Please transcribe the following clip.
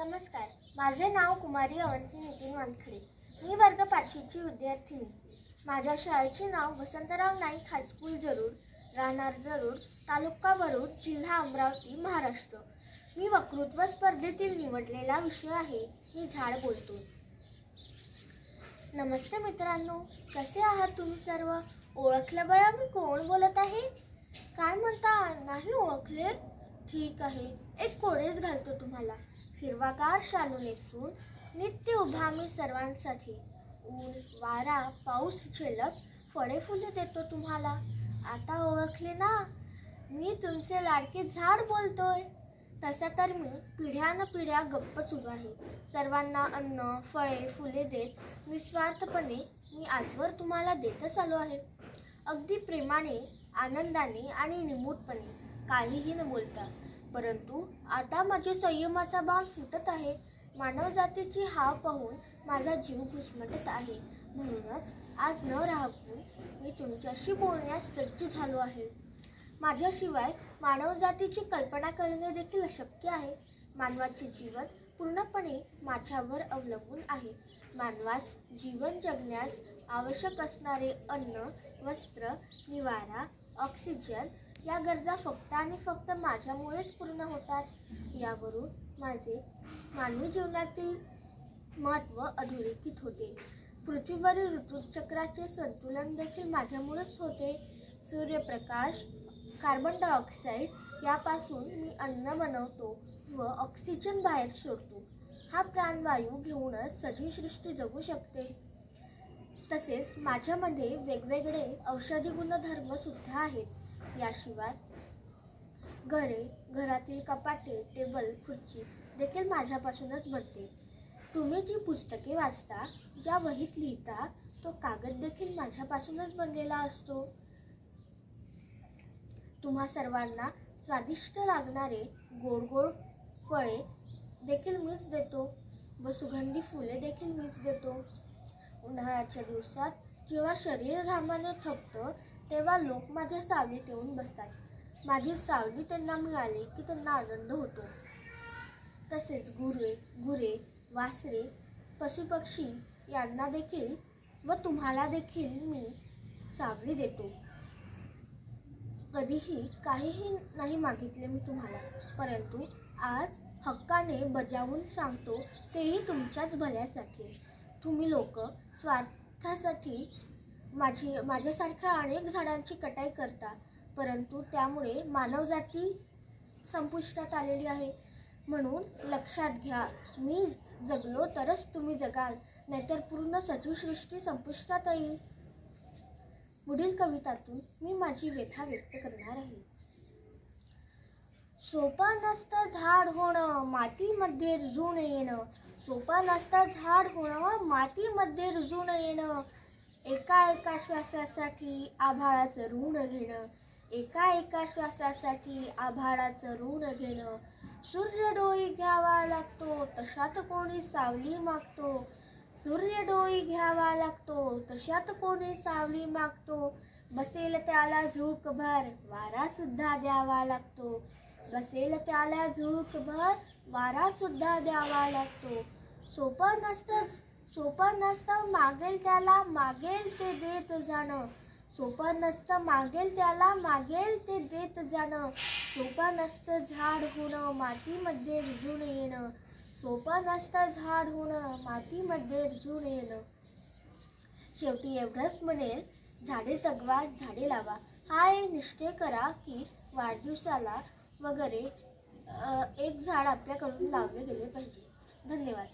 नमस्कार. माझे नाव कुमारी अवंती नितीन वानखडे. मी वर्ग पाचवीची विद्यार्थिनी. माझ्या शाळेचे नाव वसंतराव नाईक हायस्कूल जरूर राहणार जरूर तालुका वरुड जिल्हा अमरावती महाराष्ट्र. मी वक्तृत्व स्पर्धेतील निवडलेला विषय आहे मी झाड बोलतो. नमस्ते मित्रांनो कसे आहात तुम्ही सर्व? ओळखलं बया मी कोण बोलत आहे? काय म्हणता? नाही ओळखले? ठीक आहे एक कोडेच घालतो तुम्हाला. हिरवागार शालू नेसून नित्य उभा मी सर्वांसाठी. ऊन वारा पाऊस झेलत फळे फुले देतो तुम्हाला. आता ओळखले ना? मी तुमचे लाडके झाड बोलतोय. तसं तर मी पिढ्यान पिढ्या गप्पच उभा आहे. सर्वांना अन्न फळे फुले देत निस्वार्थपणे मी आजवर तुम्हाला देतच आलो आहे. अगदी प्रेमाने आनंदाने आणि निमूटपणे काहीही न बोलता. परंतु आता माझे संयमाचा बाण फुटत आहे. मानवजातीची हाव पाहून माझा जीव घुसमटत आहे. म्हणूनच आज न राहून मी तुमच्याशी बोलण्यास सज्ज झालो आहे. माझ्याशिवाय मानवजातीची कल्पना करणे देखील अशक्य आहे. मानवाचे जीवन पूर्णपणे माझ्यावर अवलंबून आहे. मानवास जीवन जगण्यास आवश्यक असणारे अन्न वस्त्र निवारा ऑक्सिजन या गरजा फक्त आणि फक्त माझ्यामुळेच पूर्ण होतात. यावरून माझे मानवी जीवनातील महत्त्व अधोरेखित होते. पृथ्वीवरील ऋतुचक्राचे संतुलन देखील माझ्यामुळेच होते. सूर्यप्रकाश कार्बन डायऑक्साईड यापासून मी अन्न बनवतो व ऑक्सिजन बाहेर सोडतो. हा प्राणवायू घेऊनच सजीव सृष्टी जगू शकते. तसेच माझ्यामध्ये वेगवेगळे औषधी गुणधर्मसुद्धा आहेत. याशिवाय घरे घरातील कपाटे टेबल खुर्ची देखील माझ्यापासूनच बनते. तुम्ही जी पुस्तके वाचता ज्या वहीत लिहिता तो कागद देखील माझ्यापासूनच बनलेला असतो. तुम्हा सर्वांना स्वादिष्ट लागणारे गोड गोड फळे देखील मीच देतो व सुगंधी फुले देखील मीच देतो. उन्हाळ्याच्या दिवसात जेव्हा शरीर घामाने थकतं तेव्हा लोक माझ्या सावलीत येऊन बसतात. माझी सावली त्यांना मिळाली की त्यांना आनंद होतो. तसेच गुरे गुरे वासरे पशुपक्षी यांना देखील व तुम्हाला देखील मी सावली देतो. कधीही काहीही नाही मागितले मी तुम्हाला परंतु आज हक्काने बजावून सांगतो तेही तुमच्याच भल्यासाठी. तुम्ही लोक स्वार्थासाठी माझी माझ्यासारख्या अनेक झाडांची कटाई करता परंतु त्यामुळे मानवजाती संपुष्टात आलेली आहे. म्हणून लक्षात घ्या मी जगलो तरच तुम्ही जगाल नाहीतर पूर्ण सजीवसृष्टी संपुष्टात येईल. पुढील कवितातून मी माझी व्यथा व्यक्त करणार आहे. सोपा नसतं झाड होणं मातीमध्ये रुजून येणं सोपा नसतं झाड होणं मातीमध्ये रुजून येणं एका एका श्वासासाठी आभाळाचं ऋण घेणं एका एका श्वासासाठी आभाळाचं ऋण घेणं. सूर्य डोई घ्यावा लागतो तशात कोणी सावली मागतो. सूर्य डोई घ्यावा लागतो तशात कोणी सावली मागतो. बसेल त्याला झुळकभर वारा सुद्धा द्यावा लागतो. बसेल त्याला झुळकभर वारा सुद्धा द्यावा लागतो. सोपं नसतंच सोपं नसतं मागेल त्याला मागेल ते देत जाणं. सोपं नसतं मागेल त्याला मागेल ते देत जाणं. सोपं नसतं झाड होणं मातीमध्ये रुजून येणं. सोपं नसतं झाड होणं मातीमध्ये रुजून येणं. शेवटी एवढंच म्हणेल झाडे जगवा झाडे लावा. हा एक निश्चय करा की वाढदिवसाला वगैरे एक झाड आपल्याकडून लावले गेले पाहिजे. धन्यवाद.